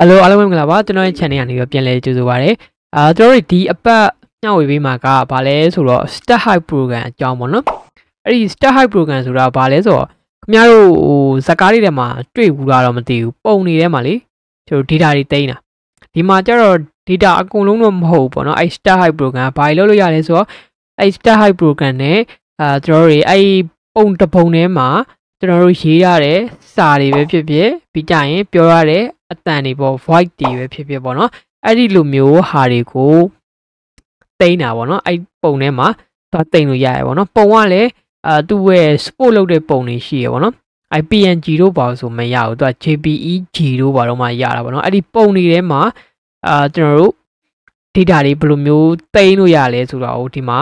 Hello အားလုံးပဲမင်္ဂလာပါကျွန်တော်ရဲ့ channel ကနေပြီးပြန်လည်ကြိုဆိုပါရစေအာကျွန်တော်တို့ဒီအပတ်ညဝေပေးမှာကဘာလဲဆိုတော့ Start High Program အကြောင်းပေါ့နော်အဲ့ဒီ Start High Program ဆိုတာဘာလဲဆိုတော့ခင်ဗျားတို့ဟိုဇက်ကားလေးထဲမှာတွေ့ဘူးလားတော့မသိဘူးပုံနေထဲမှာလေကျွန်တော် data တွေတိန်းတာဒီမှာကျတော့ data အကုန်လုံးတော့မဟုတ်ဘူးပေါ့နော်အဲ့ Start High Program ဘာလို့လုပ်ရလဲဆိုတော့အဲ့ Start High Program နဲ့အာကျွန်တော်တို့အဲ့ပုံတစ်ပုံထဲမှာကျွန်တော်တို့ရေးရတဲ့ စာတွေပဲဖြစ်ဖြစ်ပြီးကြရင်ပြောရတဲ့အတန်တွေပေါ့ void တွေပဲဖြစ်ဖြစ်ပေါ့နော်အဲ့ဒီလိုမျိုးဟာတွေကိုတိန်းတာပေါ့နော်အဲ့ပုံထဲမှာသွားတိန်းလို့ရရပေါ့နော်ပုံကလည်းအာသူ့ရဲ့ sport လုပ်တဲ့ပုံတွေရှိရပေါ့နော်အဲ့ PNG တို့ပါဆိုမရဘူးသူက JPEG တို့ပါတော့မှရတာပေါ့နော်အဲ့ဒီပုံတွေထဲမှာအာကျွန်တော်တို့ data တွေဘယ်လိုမျိုးတိန်းလို့ရလဲဆိုတာကိုဒီမှာ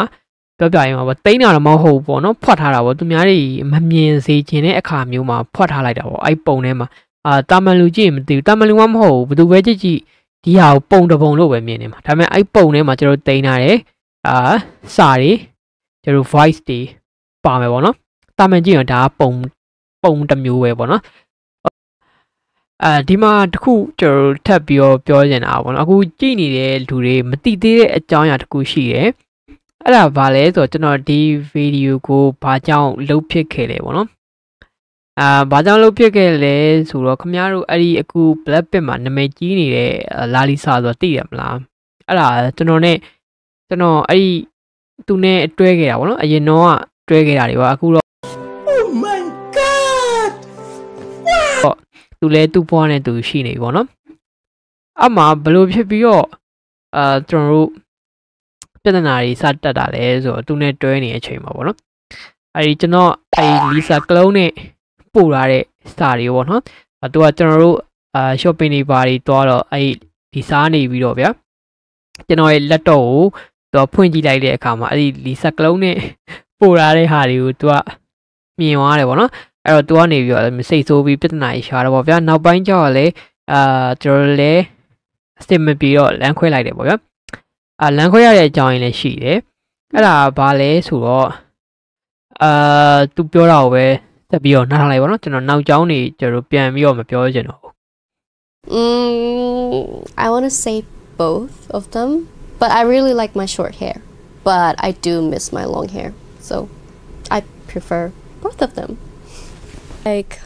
ပြောပြရမှာပေါ့တိန်းတာတော့မဟုတ်ဘူးပေါ့နော်ဖွက်ထားတာပေါ့သူများတွေမမြင်စေခြင်းတဲ့အခါမျိုးမှာဖွက်ထားလိုက်တာပေါ့အဲ့ပုံထဲမှာအာတာမန်လူကြည့်ရင်မသိဘူးတာမန်လူကမဟုတ်ဘူးဘယ်သူပဲကြည့်ကြည့်ဒီဟာကိုပုံတစ်ပုံလို့ပဲမြင်နေမှာဒါပေမဲ့အဲ့ပုံထဲမှာကျွန်တော်တိန်းထားတယ်အာစာတွေကျွန်တော် voice တွေပါမယ်ပေါ့နော်တာမန်ကြည့်ရင်ဒါကပုံပုံတစ်မျိုးပဲပေါ့နော်အဲဒီမှာတခုကျွန်တော်ထပ်ပြီးတော့ပြောချင်တာပေါ့နော်အခုကြည့်နေတဲ့လူတွေမသိသေးတဲ့အကြောင်းအရာတခုရှိတယ် အဲ့ဒါဘာလဲဆိုတော့ကျွန်တော်ဒီဗီဒီယိုကိုဘာကြောင့်လုပ်ဖြစ်ခဲ့လဲပေါ့နော်အာဘာကြောင့်လုပ်ဖြစ်ခဲ့လဲဆိုတော့ခမ ्या တို့အဲ့ဒီအခု Blackpink မှာနာမည်ကြီးနေတဲ့လာလီဆာဆိုတော့သိရမလားအဲ့ဒါကျွန်တော် ਨੇ ကျွန်တော်အဲ့ဒီသူနဲ့တွဲခဲ့တာပေါ့နော်အရင်တော့ကတွဲခဲ့တာတွေပါအခုတော့ Oh my god! သူလဲသူ့ဘွားနဲ့သူရှိနေပြီပေါ့နော်အမှဘလို့ဖြစ်ပြီးတော့အာကျွန်တော်တို့ ပြဿနာတွေစတက်တာလဲဆိုတော့သူနဲ့တွဲနေတဲ့အချိန်မှာပေါ့နော်အဲဒီကျွန်တော်အဲဒီ Lisa Clone နဲ့ပို့လာတဲ့စာတွေပေါ့နော်အဲသူကကျွန်တော်တို့အာ shopping တွေပါတွေတွားတော့အဲဒီဒီစားနေပြီးတော့ဗျာကျွန်တော်ရဲ့ laptop ကိုသူကဖွင့်ကြည့်လိုက်တဲ့အခါမှာအဲဒီ Lisa Clone နဲ့ပို့လာတဲ့ဟာတွေကိုသူကမြင်သွားတယ်ပေါ့နော်အဲ့တော့သူကနေပြီးတော့စိတ်ဆိုးပြီးပြဿနာကြီးရှာတော့ဗောဗျာနောက်ပိုင်းကျတော့လေအာကျွန်တော်လည်းအစ်မပြီးတော့လမ်းခွဲလိုက်တယ်ဗောဗျာ အာလမ်းခွဲရတဲ့အကြောင်းရင်းလည်းရှိတယ်အဲ့ဒါဘာလဲဆိုတော့အာသူပြောတာကိုပဲတက်ပြီးတော့နားထောင်လိုက်ဗောနော်ကျွန်တော်နောက်ကျောင်းနေကျွန်တော်ပြန်ပြီးတော့မပြောချင်တော့ဘူး Mm, I want to say both of them, but I really like my short hair. But I do miss my long hair, so I prefer both of them. Like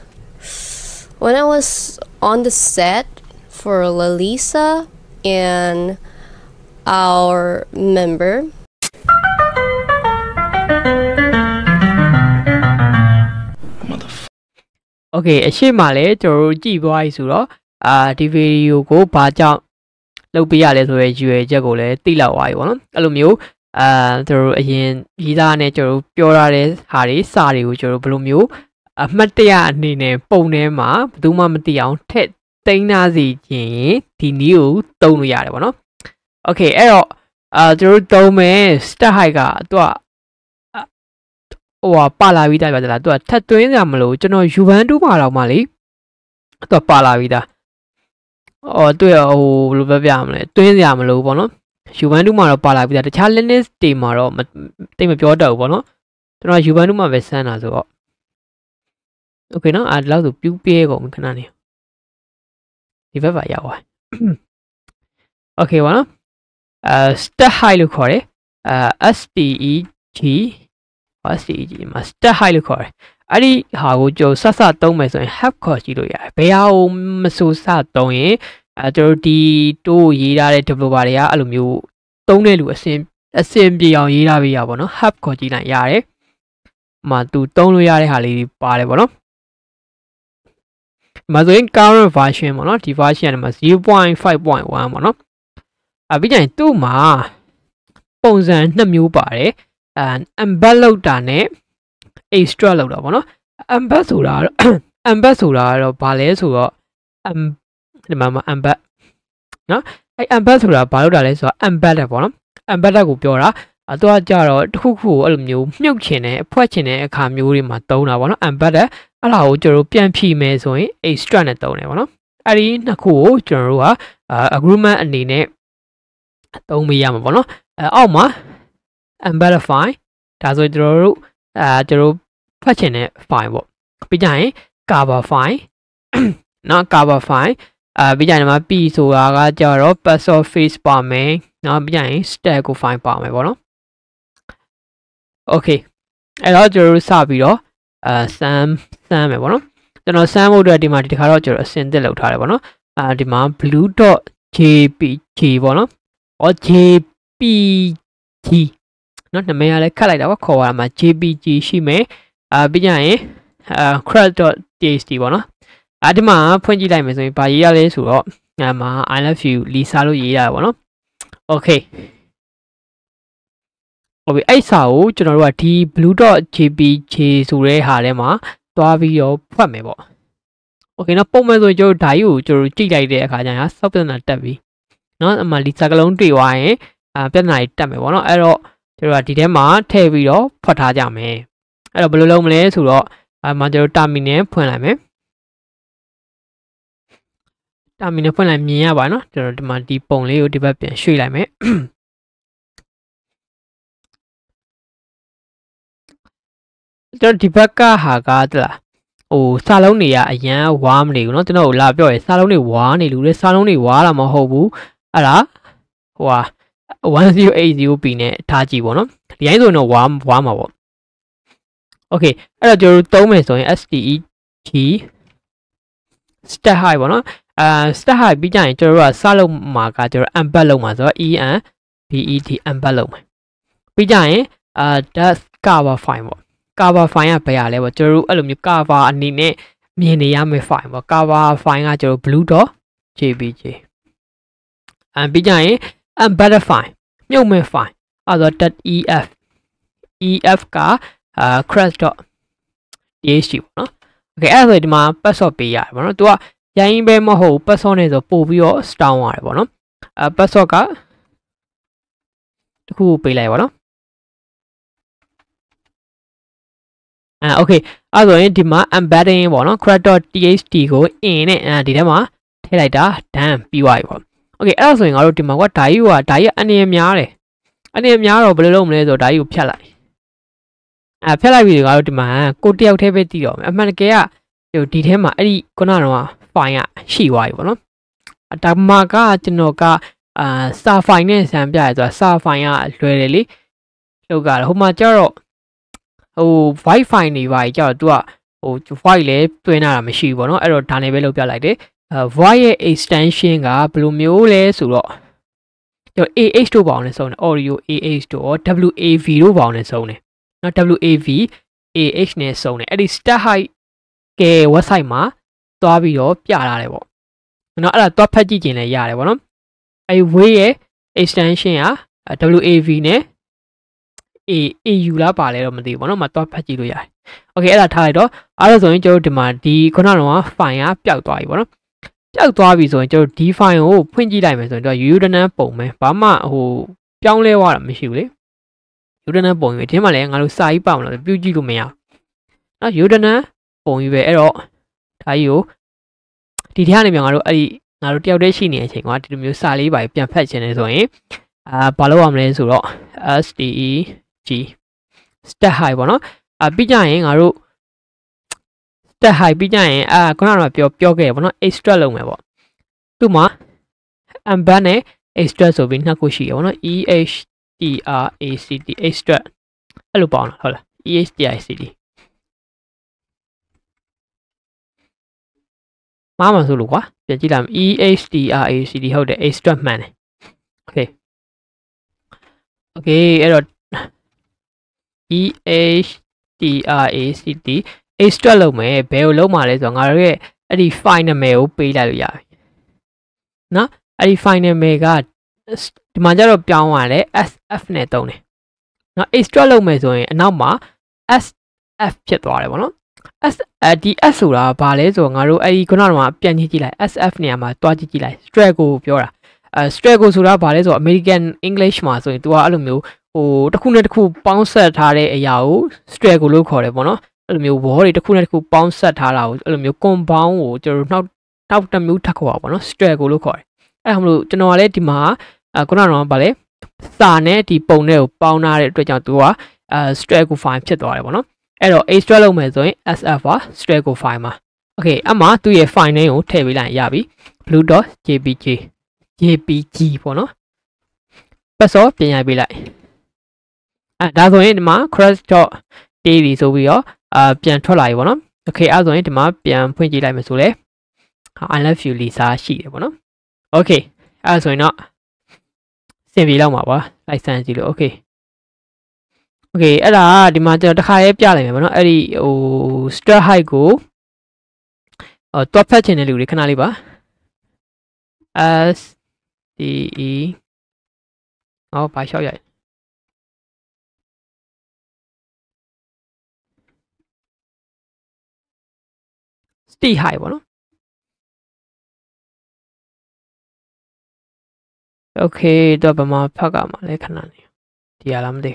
when I was on the set for Lalisa and our member, Okay အရှိမလည်းကျွန်တော်တို့ကြည်သွားပြီဆိုတော့အာဒီဗီဒီယိုကိုဘာကြောင့်လုပ်ပေးရလဲဆိုရဲရည်ရွယ်ချက်ကိုလည်းသိလောက်သွားပြီပေါ့နော်အဲ့လိုမျိုးအာကျွန်တော်တို့အရင်ရေးသားနဲ့ကျွန်တော်တို့ပြောရတဲ့ဟာတွေစာတွေကိုကျွန်တော်တို့ဘယ်လိုမျိုးအမှတ်တရအနေနဲ့ပုံထဲမှာဘယ်သူမှမသိအောင်ထက်သိမ်းနာစီခြင်းဒီနည်းကိုသုံးလို့ရတယ်ပေါ့နော်။ Okay အဲ့တော့အာကျွန်တော်တို့သုံးမယ် start height ကသူကဟိုဟာပါလာပြီးသားပြတယ်လားသူကထပ်သွင်းကြမလို့ကျွန်တော် U1 2 မှာတော့မှလေသူကပါလာပြီးသား။အော်တွေ့ဟိုဘယ်လိုပြောပြမလဲသွင်းကြမလို့ပေါ့နော်။ U1 2 မှာတော့ပါလာပြီးသားတခြား Linux တွေမှာတော့တိတ်မပြောတတ်ဘူးပေါ့နော်။ကျွန်တော် U1 2 မှာပဲစမ်းတာဆိုတော့ Okay နော်အဲ့လောက်ဆိုပြူးပြဲကုန်ခဏနေဒီဘက်ပါရောက်သွား Okay ပါနော် အဲ step high လို့ခေါ်တယ်အဲ STEG STEG မှာ step high လို့ခေါ်တယ်အဲ့ဒီဟာကိုကျွန်တော်ဆက်ဆက်သုံးမယ်ဆိုရင် have ခေါ်ကြည့်လို့ရတယ်ဘယ်ဟာကိုမဆိုစသုံးရင်အဲကျွန်တော်ဒီတိုးရေးထားတဲ့ developer တွေကအဲ့လိုမျိုးသုံးတဲ့လူအစင်အစင်ပြေအောင်ရေးထားပေးရပါတော့ have ခေါ်ကြည့်လိုက်ရတယ်။မှသူသုံးလို့ရတဲ့ဟာလေးပါတယ်ပေါ့နော်။မဆိုရင် current version ပေါ့နော်ဒီ version မှာ0.5.1ပေါ့နော်။ အပြီးကျရင်သူ့မှာပုံစံနှစ်မျိုးပါတယ်။အဲ embed လောက်တာနဲ့ extract လောက်တာပေါ့နော်။ embed ဆိုတာတော့ embed ဆိုတာကတော့ဘာလဲဆိုတော့ em ဒီမှာမှာ embed နော်အဲ embed ဆိုတာဘာလို့တာလဲဆိုတော့ embedded ပေါ့နော် embedded ကိုပြောတာအတော့ကြတော့တခုခုကိုအဲ့လိုမျိုးမြုပ်ချင်တဲ့အဖွက်ချင်တဲ့အခါမျိုးတွေမှာသုံးတာပေါ့နော် embedded အဲ့ဒါကိုကျွန်တော်တို့ပြန်ဖြည့်မယ်ဆိုရင် extract နဲ့သုံးတယ်ပေါ့နော်အဲ့ဒီနှစ်ခုကိုကျွန်တော်တို့က agreement အနေနဲ့ သုံးပေးရမှာပေါ့နော်အဲအောက်မှာ embedded file ဒါဆိုကျွန်တော်တို့အဲကျွန်တော်ဖတ်ချင်တဲ့ file ပေါ့ပြီးကြရင် cover file နော် cover file အာပြီးကြရင်မှာ p ဆိုတာကကြတော့ password face ပါမယ်နော်ပြီးကြရင် stack ကို file ပါမယ်ပေါ့နော် okay အဲ့တော့ကျွန်တော်တို့စပြီးတော့အဲ sum sum မယ်ပေါ့နော်ကျွန်တော် sum ဖို့အတွက်ဒီမှာဒီတစ်ခါတော့ကျွန်တော်အစင်သစ်လောက်ထားတယ်ပေါ့နော်အာဒီမှာ blue.jpg ပေါ့နော် ဩ jpg နော်နာမည်ကလည်းခတ်လိုက်တာပေါ့ခေါ်ရမှာ jpg ရှိမယ်အာပြီးကြရင်အာ crack.txt ပေါ့နော်အာဒီမှာဖွင့်ကြည့်လိုက်မယ်ဆိုရင်ဘာရေးရလဲဆိုတော့အာမှာ i love you lisa လို့ရေးရတယ်ပေါ့နော် okay ဟုတ်ပြီအဲ့စာကိုကျွန်တော်တို့ကဒီ blue.jpg ဆိုတဲ့ဟာထဲမှာသွားပြီးတော့ဖွက်မယ်ပေါ့ okay နော်ပုံမှန်ဆိုကျွန်တော်တို့ဓာကြီးကိုကျွန်တော်တို့ကြည့်လိုက်တဲ့အခါကျရင်စောက်ပြဿနာတက်ပြီ နော်အမှလီစာကလုံးတွေ့သွားရင်အာပြဿနာတွေတက်မယ်ပေါ့နော်အဲ့တော့ကျွန်တော်ကဒီထဲမှာထည့်ပြီးတော့ဖွက်ထားကြမယ်အဲ့တော့ဘယ်လိုလုပ်မလဲဆိုတော့အမှကျွန်တော် terminal ဖွင့်လိုက်မယ် terminal ဖွင့်လိုက်မြင်ရပါနော်ကျွန်တော်ဒီမှာဒီပုံလေးကိုဒီဘက်ပြန်ရွှေ့လိုက်မယ်ကျွန်တော်ဒီဘက်ကဟာကတလားဟိုစာလုံးတွေကအရန်ဝါမနေဘူးเนาะကျွန်တော်လာပြောရယ်စာလုံးတွေဝါနေလို့လေစာလုံးတွေဝါတာမဟုတ်ဘူး အဲ့ဒါဟိုဟာ 1080p နဲ့ထားကြည့်ပေါ့နော်ဒီတိုင်းဆိုရင်တော့ဝါဝါမှာပေါ့ okay အဲ့တော့ကျွန်တော်တို့သုံးမယ်ဆိုရင် STEG stat high ပေါ့နော်အာ stat high ပြီးကြရင်ကျွန်တော်တို့ကစလုံးမှာကကျွန်တော် embed လုပ်မှာဆိုတော့ en bet embed လုပ်မယ်ပြီးကြရင်အာ that cover file ပေါ့ cover file ကဘယ်ရလဲပေါ့ကျွန်တော်တို့အဲ့လိုမျိုး cover အနေနဲ့မြင်နေရမယ့် file ပေါ့ cover file ကကျွန်တော် blue.jpg အပြီးကြရင် embedded file မြုပ်မဲ့ file အဲ့တော့ .ef ef ကအာ crash.txt ပေါ့နော် okay အဲ့ဒါဆိုဒီမှာ password ပေးရတယ်ပေါ့နော်သူကရိုင်းပဲမဟုတ် password နဲ့ဆိုပို့ပြီးတော့ stone ရတယ်ပေါ့နော်အဲ password ကတခုပေးလိုက်ပါတော့အဲ okay အဲ့ဆိုရင်ဒီမှာ embedding ပေါ့နော် crash.txt ကို in နဲ့အဲဒီထဲမှာထည့်လိုက်တာ done ပြီးသွားပြီပေါ့ okay အဲ့ဒါဆိုရင်ငါတို့ဒီမှာကဓာကြီးကဓာကြီးအနေများတယ်အနေများတော့ဘယ်လိုလုပ်မလဲဆိုတော့ဓာကြီးကိုဖြတ်လိုက်အဲဖြတ်လိုက်ပြီငါတို့ဒီမှာကိုတယောက်တည်းပဲတည်တော့မယ်အမှန်တကယ်ကဟိုဒီထဲမှာအဲ့ဒီခုနကတော့ file ကရှိသွားပြီပေါ့နော်အတမကကျွန်တော်ကအာစာ file နဲ့ဆန်ပြရဲဆိုတာစာ file ကလွယ်တယ်လေလောက်ကဟိုမှာကျတော့ဟို wifi နေပါကြီးကျတော့ तू ကဟို voice လည်းတွင်းလာတာမရှိဘူးပေါ့နော်အဲ့တော့ဒါနဲ့ပဲလုပ်ပြလိုက်တယ် အဲ voice ရဲ့ extension ကဘယ်လိုမျိုးလဲဆိုတော့ကျွန်တော် AH တို့ပေါင်းနဲ့စုံတယ် audio AH တို့ရော WAV တို့ပေါင်းနဲ့စုံတယ်နော် WAV AH နဲ့စုံတယ်အဲ့ဒီ start height ကဲ website မှာသွားပြီးတော့ပြလာတယ်ပေါ့နော်အဲ့ဒါသွားဖတ်ကြည့်ခြင်းလည်းရတယ်ပေါ့နော်အဲ့ way ရဲ့ extension က WAV နဲ့ A AU လားပါလဲတော့မသိဘူးပေါ့နော်မသွားဖတ်ကြည့်လို့ရတယ်။ Okay အဲ့ဒါထားလိုက်တော့အဲ့ဒါဆိုရင်ကျွန်တော်ဒီမှာဒီခုနကတော့ file ကပျောက်သွားပြီပေါ့နော်။ ပျောက်သွားပြီဆိုရင်ကျွန်တော်ဒီ file ကိုဖွင့်ကြည့်လိုက်မယ်ဆိုရင်တော့ Udemy ပုံမယ်ဘာမှဟိုပြောင်းလဲသွားတာမရှိဘူးလေ။ Udemy ပုံပြီဒီမှာလည်းငါတို့စာကြီးပါမလို့ပြုကြည့်လို့မရဘူး။နော် Udemy ပုံပြီပဲအဲ့တော့ဒါကြီးကိုဒီထဲကနေပြန်ငါတို့အဲ့ဒီငါတို့တယောက်တည်းရှိနေတဲ့အချိန်ကဒီလိုမျိုးစာလေးပါပြန်ဖတ်ချင်တယ်ဆိုရင်အာဘာလုပ်ရမလဲဆိုတော့ STE G stat high ပေါ့နော်အာပြီးကြရင်ငါတို့ stat high ပြီးကြရင်အာခုနကပြောပြောခဲ့ရပေါ့နော် extract လုပ်မယ်ပေါ့သူ့မှာ embed နဲ့ extract ဆိုပြီးနှစ်ခုရှိရပေါ့နော် E H T R A C T extract အဲ့လိုပေါ့နော်ဟုတ်လား E H T I C T မားမှာဆိုလို့ကွာပြန်ကြည့်လိုက် E H T R A C T ဟုတ်တယ် extract မှန်တယ် okay okay အဲ့တော့ E H T R A C T extract လုပ်မယ်ဘယ်ကိုလုပ်မှာလဲဆိုတော့ငါတို့ရဲ့အဲ့ဒီ file နာမည်ကိုပေးလိုက်လို့ရပြီနော်အဲ့ဒီ file နာမည်ကဒီမှာကျတော့ပြောင်းရတယ် SF နဲ့တုံးတယ်နော် extract လုပ်မယ်ဆိုရင်အနောက်မှာ SF ဖြစ်သွားတယ်ဗောနော် S ဒီ S ဆိုတာဘာလဲဆိုတော့ငါတို့အဲ့ဒီခုနကပြန်ကြည့်ကြည့်လိုက် SF နေရာမှာတွားကြည့်ကြည့်လိုက် stress ကိုပြောတာအဲ stress ကိုဆိုတာဘာလဲဆိုတော့ American English မှာဆိုရင် तू ကအဲ့လိုမျိုးဟိုတစ်ခုနဲ့တစ်ခုပေါင်းဆက်ထားတဲ့အရာကို stress ကိုလို့ခေါ်တယ်ပေါ့နော် အဲ့လိုမျိုး word တွေတစ်ခုနဲ့တစ်ခုပေါင်းဆက်ထားတာကိုအဲ့လိုမျိုး compound ကိုကျွန်တော်နောက်နောက်တစ်မျိုးထပ်ခေါ်ပါပေါ့နော် stress ကိုလို့ခေါ်တယ်အဲ့ဒါမလို့ကျွန်တော်ကလည်းဒီမှာအဲခုနကတော့ဗာလဲစာနဲ့ဒီပုံနဲ့ကိုပေါင်းထားတဲ့အတွက်ကြောင့် तू ကအဲ stress ကို file ဖြစ်သွားတယ်ပေါ့နော်အဲ့တော့ extract လုပ်မယ်ဆိုရင် sf ပါ stress ကို file မှာ okay အမှသူ့ရဲ့ file name ကိုထည့်ပေးလိုက်ရပြီ blue.jpg jpg ပေါ့နော်ပတ်စောပြင်ရိုက်ပေးလိုက်အဲဒါဆိုရင်ဒီမှာ crash.tv ဆိုပြီးတော့ အာပြန်ထွက်လာပြီပေါ့နော် okay အဲဆိုရင်ဒီမှာပြန်ဖွင့်ကြည့်လိုက်မယ်ဆိုလဲ I love you Lisa ရှိတယ်ပေါ့နော် okay အဲဆိုရင်တော့စင်ပြေလောက်မှာပါ license ကြည့်လို့ okay okay အဲ့ဒါဒီမှာကျွန်တော်တစ်ခါရေးပြလိုက်မယ်ပေါ့နော်အဲ့ဒီဟို strat height ကိုအော်တွတ်ဖတ်ချင်တဲ့လူတွေခဏလေးပါ S D E ဟောဘာလျှောက်ရ stay high ပေါ့နော် okay တော့ဗမာဖတ်ကမှာလဲခဏနေဒီရလားမသိ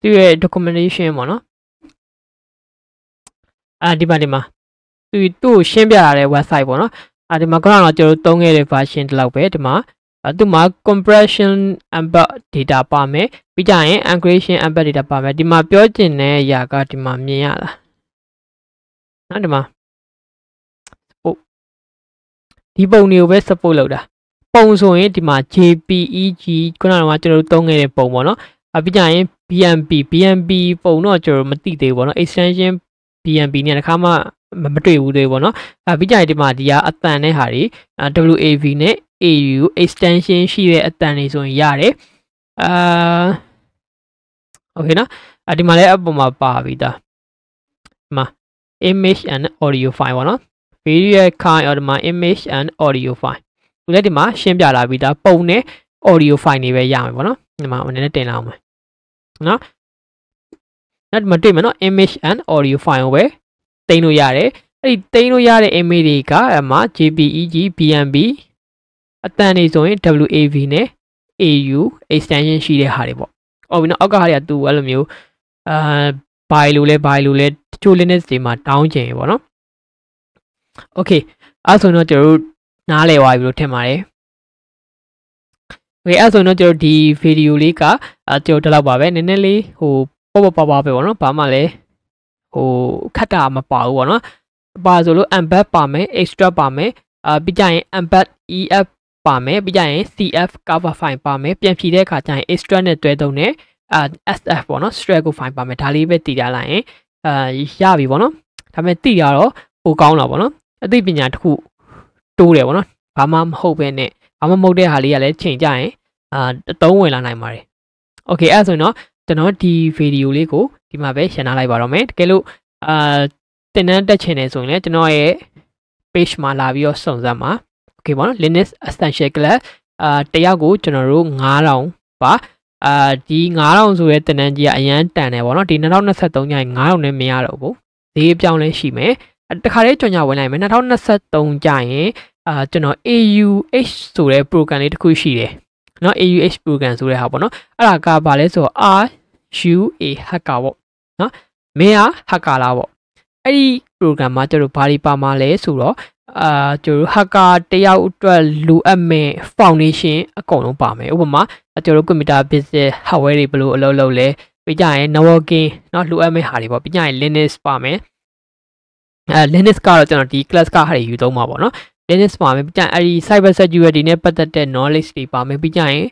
သူရဲ့ documentation ပေါ့နော်အာဒီမှာဒီမှာသူသူ့ကိုရှင်းပြရတဲ့ website ပေါ့နော်အာဒီမှာကတော့ကျွန်တော်တို့သုံးခဲ့တဲ့ version ဒီလောက်ပဲဒီမှာ သူမှာ compression embed data ပါမယ်ပြီးကြရင် aggregation embed data ပါမယ်ဒီမှာပြောချင်တဲ့အရာကဒီမှာမြင်ရလားနော်ဒီမှာဟုတ်ဒီပုံတွေကိုပဲ support လုပ်တာပုံဆိုရင်ဒီမှာ JPEG ခုနကကျွန်တော်တို့သုံးခဲ့တဲ့ပုံပေါ့နော်အပြီးကြရင် BMP BMP ပုံတော့ကျွန်တော်မသိသေးဘူးပေါ့နော် extension BMP เนี่ยတခါမှမတွေ့ဘူးသေးပေါ့နော်အပြီးကြရင်ဒီမှာဒီကအတန်နဲ့ဟာတွေ WAV နဲ့ AU extension ရှိတဲ့အတန်တွေဆိုရင်ရတယ်အာโอเคနော်အဒီမှာလည်းအပေါ်မှာပါပြီဒါဒီမှာ image and audio file ပေါ့နော် video kind အော်ဒီမှာ image and audio file သူလည်းဒီမှာရှင်းပြလာပြီဒါပုံနဲ့ audio file တွေပဲရမယ်ပေါ့နော်ဒီမှာနည်းနည်းတင်လာအောင်မယ်နော်နောက်ဒီမှာတွေ့မယ်နော် image and audio file ကိုပဲတင်လို့ရတယ်အဲ့ဒီတင်လို့ရတဲ့ image တွေကအမှ JPEG BMP အတန်နေဆိုရင် WAV နဲ့ AU extension ရှိတဲ့ဟာတွေပေါ့။အော်ပြီးတော့အောက်ကဟာတွေကသူအဲ့လိုမျိုးအာဘိုင်လိုလဲဘိုင်လိုလဲတချို့ Linux တွေမှာတောင်းကျင်ပေါ့နော်။ Okay အဲ့ဆိုတော့ကျွန်တော်တို့နားလည်သွားပြီလို့ထင်ပါတယ်။ Okay အဲ့ဆိုတော့ကျွန်တော်ဒီဗီဒီယိုလေးကအဲကျွန်တော်ဒီလောက်ပါပဲနည်းနည်းလေးဟိုပေါ့ပေါ့ပါပါပဲပေါ့နော်။ဘာမှလည်းဟိုခက်တာမပါဘူးပေါ့နော်။ပါဆိုလို့ embed ပါမယ် extract ပါမယ်အာပြီးကြရင် embed ef ပါမယ်ပြီးကြရင် cf cover file ပါမယ်ပြန်ဖြည့်တဲ့အခါကျရင် extra နဲ့တွဲသုံးတဲ့အာ sf ပေါ့နော် strago file ပါမယ်ဒါလေးပဲတည်ရလိုက်ရင်အာရပြီပေါ့နော်ဒါပေမဲ့တည်ရတော့ပိုကောင်းတာပေါ့နော်အသိပညာတစ်ခုတိုးတယ်ပေါ့နော်ဘာမှမဟုတ်ပဲနဲ့ဘာမှမဟုတ်တဲ့ဟာလေးကလည်းချိန်ကြရင်အာတုံးဝင်လာနိုင်ပါတယ်โอเคအဲ့ဆိုရင်တော့ကျွန်တော်ဒီဗီဒီယိုလေးကိုဒီမှာပဲရှင်းထားလိုက်ပါတော့မယ်တကယ်လို့အာတင်တန်းတက်ချင်တယ်ဆိုရင်လည်းကျွန်တော်ရဲ့ page မှာလာပြီးတော့စုံစမ်းပါ okay ပေါ့နော် Linux Essential Class အာတယောက်ကိုကျွန်တော်တို့9000ပါအာဒီ9000ဆိုတဲ့တနန်းကြီးကအရန်တန်တယ်ပေါ့နော်ဒီ2023ကျရင်9000နဲ့မရတော့ဘူးဈေးပြောင်းလဲရှိမယ်တခါလေးကြော်ညာဝင်လိုက်မယ်2023ကျရင်အာကျွန်တော် AUH ဆိုတဲ့ program လေးတစ်ခုရှိတယ်เนาะ AUH program ဆိုတဲ့ဟာပေါ့နော်အဲ့ဒါကဘာလဲဆိုတော့ RUA hacker ပေါ့เนาะမင်းဟာ hacker လားပေါ့အဲ့ဒီ program မှာကျတော့ဘာတွေပါမှာလဲဆိုတော့ အာကျွန်တော် hacker တယောက်အတွက်လိုအပ်မဲ့ foundation အကုန်လုံးပါမယ်ဥပမာကျွန်တော် computer business hardware တွေဘယ်လိုအလုပ်လုပ်လဲပြီးကြရင် networking เนาะလိုအပ်မဲ့ဟာတွေပေါ့ပြီးကြရင် Linux ပါမယ်အဲ Linux ကတော့ကျွန်တော်ဒီ class ကဟာတွေယူသုံးမှာပေါ့နော် Linux ပါမယ်ပြီးကြရင်အဲဒီ cyber security နဲ့ပတ်သက်တဲ့ knowledge တွေပါမယ်ပြီးကြရင်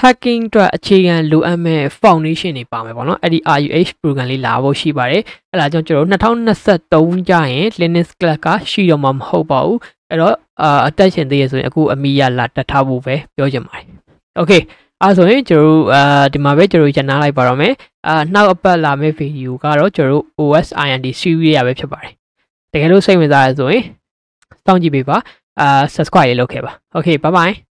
hacking အတွက်အခြေခံလိုအပ်မဲ့ foundation တွေပါမယ်ပေါ့နော်အဲ့ဒီ RUH program လေးလာဖို့ရှိပါတယ်အဲ့ဒါကြောင့်ကျွန်တော်2023ကျရင် Linux class ကရှိတော့မှာမဟုတ်ပါဘူးအဲ့တော့အာအတက်ရှင်သေးရဆိုရင်အခုအမိရလာတက်ထားဖို့ပဲပြောချင်ပါတယ် okay အဲဆိုရင်ကျွန်တော်တို့အာဒီမှာပဲကျွန်တော်တို့ရနာလိုက်ပါတော့မယ်အာနောက်အပတ်လာမယ့်ဗီဒီယိုကတော့ကျွန်တော်တို့ OS IND series ရပဲဖြစ်ပါတယ်တကယ်လို့စိတ်ဝင်စားရဆိုရင်စောင့်ကြည့်ပေးပါအာ subscribe လေးလုပ်ခဲ့ပါ okay bye bye